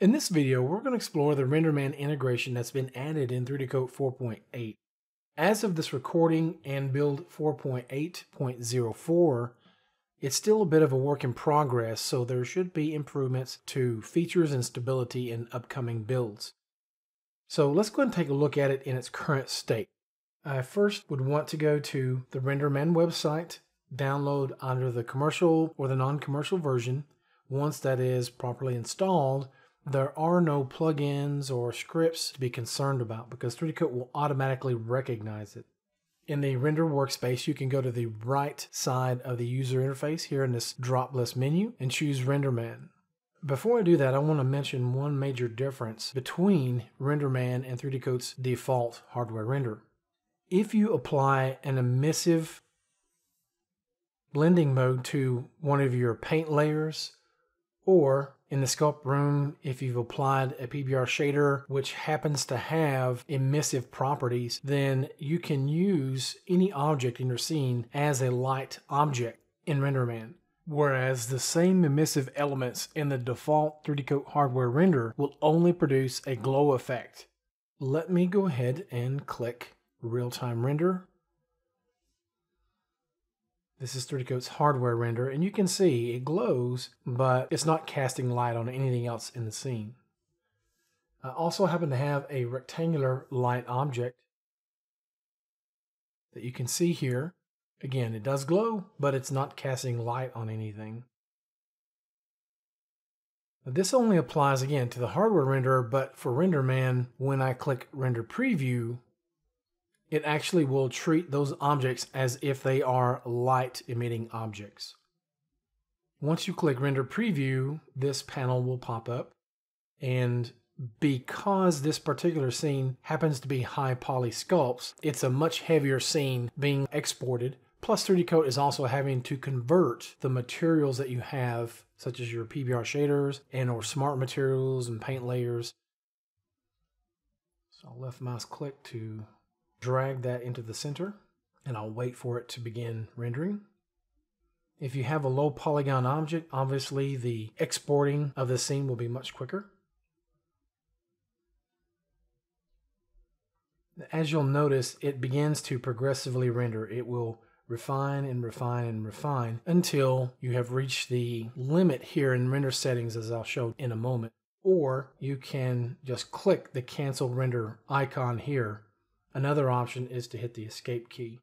In this video, we're going to explore the RenderMan integration that's been added in 3D Coat 4.8. As of this recording and build 4.8.04, it's still a bit of a work in progress, so there should be improvements to features and stability in upcoming builds. So let's go and take a look at it in its current state. I first would want to go to the RenderMan website, download either the commercial or the non-commercial version. Once that is properly installed, there are no plugins or scripts to be concerned about because 3D Coat will automatically recognize it. In the render workspace, you can go to the right side of the user interface here in this drop list menu and choose RenderMan. Before I do that, I want to mention one major difference between RenderMan and 3D Coat's default hardware render. If you apply an emissive blending mode to one of your paint layers or in the sculpt room, if you've applied a PBR shader which happens to have emissive properties, then you can use any object in your scene as a light object in RenderMan. Whereas the same emissive elements in the default 3D Coat hardware render will only produce a glow effect. Let me go ahead and click real-time render this is 3D Coat's hardware render, and you can see it glows, but it's not casting light on anything else in the scene. I also happen to have a rectangular light object that you can see here. Again, it does glow, but it's not casting light on anything. This only applies again to the hardware renderer, but for RenderMan, when I click Render Preview, it actually will treat those objects as if they are light emitting objects. Once you click render preview, this panel will pop up and because this particular scene happens to be high poly sculpts, it's a much heavier scene being exported. Plus 3D Coat is also having to convert the materials that you have, such as your PBR shaders and or smart materials and paint layers. So left mouse click to drag that into the center and I'll wait for it to begin rendering. If you have a low polygon object, obviously the exporting of the scene will be much quicker. As you'll notice, it begins to progressively render. It will refine and refine and refine until you have reached the limit here in render settings as I'll show in a moment. Or you can just click the cancel render icon here Another option is to hit the escape key.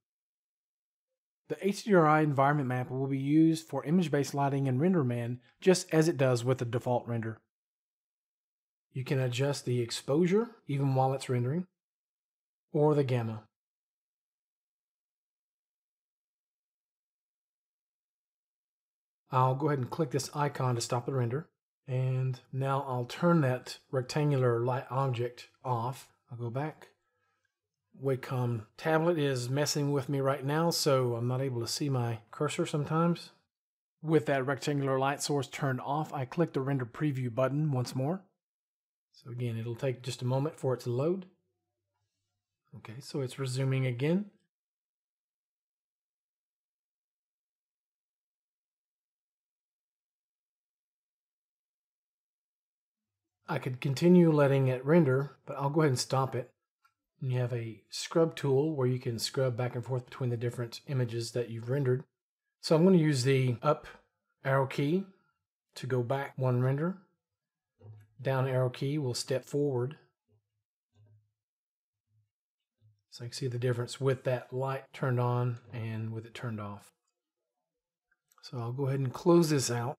The HDRI environment map will be used for image-based lighting in RenderMan just as it does with the default render. You can adjust the exposure even while it's rendering, or the gamma. I'll go ahead and click this icon to stop the render. And now I'll turn that rectangular light object off. I'll go back Wacom tablet is messing with me right now, so I'm not able to see my cursor sometimes. With that rectangular light source turned off, I click the render preview button once more. So again, it'll take just a moment for it to load. Okay, so it's resuming again. I could continue letting it render, but I'll go ahead and stop it. You have a scrub tool where you can scrub back and forth between the different images that you've rendered. So I'm going to use the up arrow key to go back one render. Down arrow key will step forward. So you can see the difference with that light turned on and with it turned off. So I'll go ahead and close this out.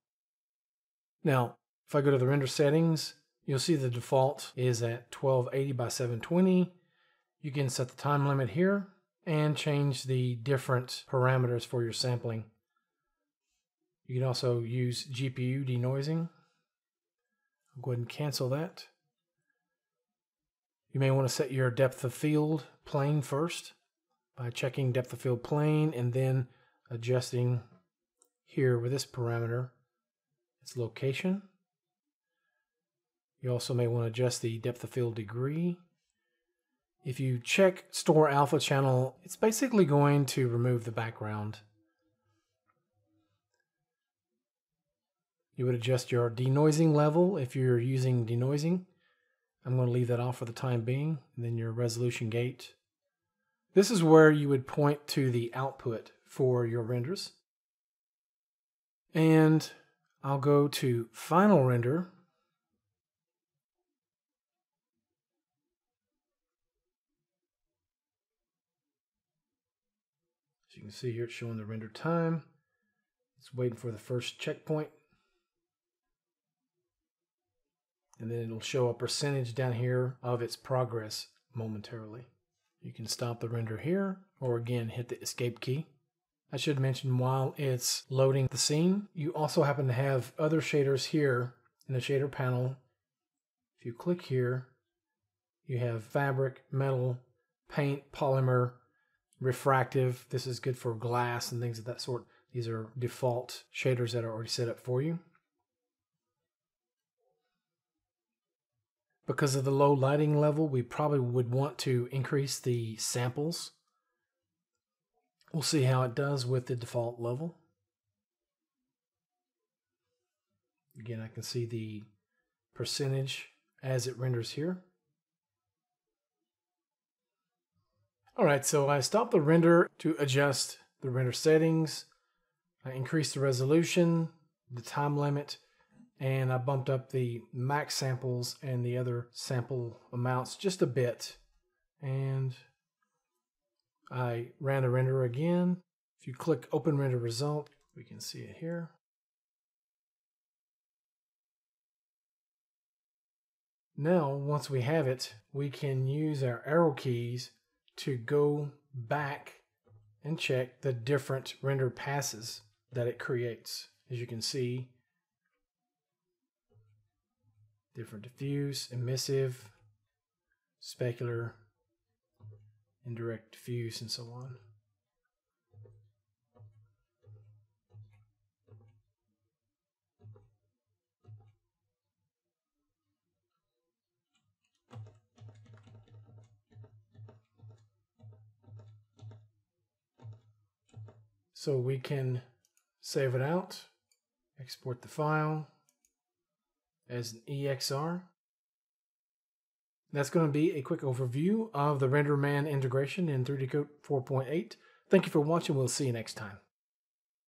Now, if I go to the render settings, you'll see the default is at 1280 by 720 you can set the time limit here and change the different parameters for your sampling. You can also use GPU denoising. I'll go ahead and cancel that. You may want to set your depth of field plane first by checking depth of field plane and then adjusting here with this parameter its location. You also may want to adjust the depth of field degree if you check store alpha channel, it's basically going to remove the background. You would adjust your denoising level if you're using denoising. I'm going to leave that off for the time being. And then your resolution gate. This is where you would point to the output for your renders. And I'll go to final render. As you can see here, it's showing the render time. It's waiting for the first checkpoint. And then it'll show a percentage down here of its progress momentarily. You can stop the render here, or again, hit the escape key. I should mention while it's loading the scene, you also happen to have other shaders here in the shader panel. If you click here, you have fabric, metal, paint, polymer, refractive. This is good for glass and things of that sort. These are default shaders that are already set up for you. Because of the low lighting level, we probably would want to increase the samples. We'll see how it does with the default level. Again, I can see the percentage as it renders here. All right, so I stopped the render to adjust the render settings. I increased the resolution, the time limit, and I bumped up the max samples and the other sample amounts just a bit. And I ran the render again. If you click open render result, we can see it here. Now, once we have it, we can use our arrow keys to go back and check the different render passes that it creates. As you can see, different diffuse, emissive, specular, indirect diffuse, and so on. So we can save it out, export the file as an EXR. That's going to be a quick overview of the RenderMan integration in 3D Coat 4.8. Thank you for watching. We'll see you next time.